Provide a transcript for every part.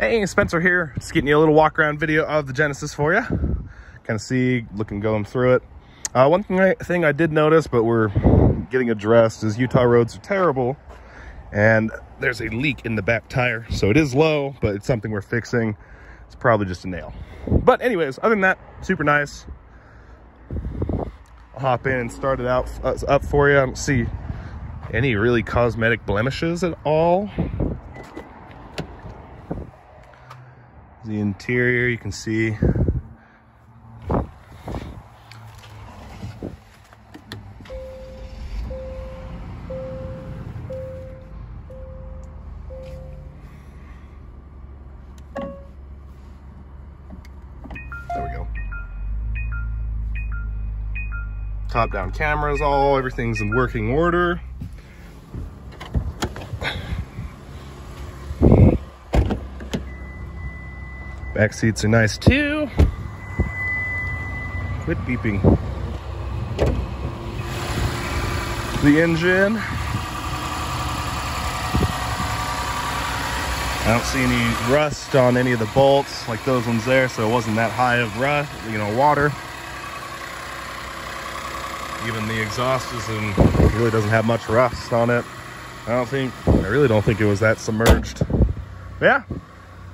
Hey, Spencer here. Just getting you a little walk around video of the Genesis for you. Kind of see, looking, going through it. Uh, one thing I, thing I did notice, but we're getting addressed, is Utah roads are terrible. And there's a leak in the back tire. So it is low, but it's something we're fixing. It's probably just a nail. But anyways, other than that, super nice. I'll hop in and start it out uh, up for you. I don't see any really cosmetic blemishes at all. The interior, you can see. There we go. Top down cameras all, everything's in working order. Back seats are nice too. Quit beeping. The engine. I don't see any rust on any of the bolts like those ones there, so it wasn't that high of rust, you know, water. Even the exhaust isn't, really doesn't have much rust on it. I don't think, I really don't think it was that submerged. But yeah,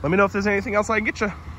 let me know if there's anything else I can get you.